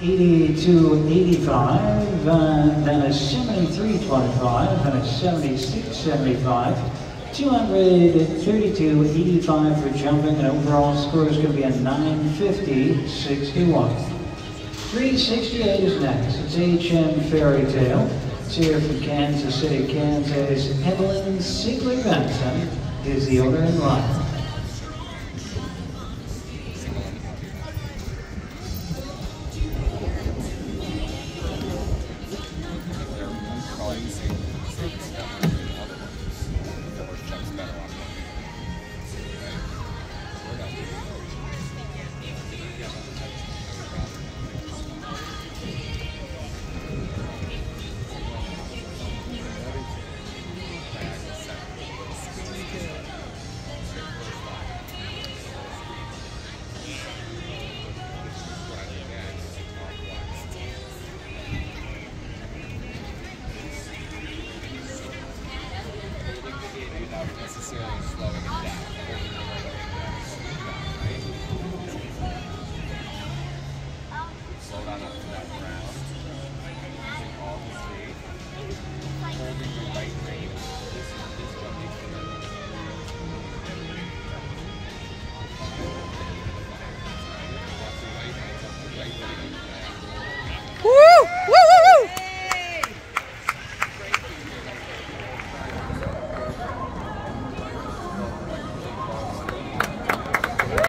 82.85, uh, then a 73.25, and a 76.75. 232.85 for jumping, and overall score is going to be a 950.61. 368 is next. It's HM Fairytale. It's here from Kansas City, Kansas. Evelyn Siegler Benson is the owner in line. necessarily slowing it down. Slow down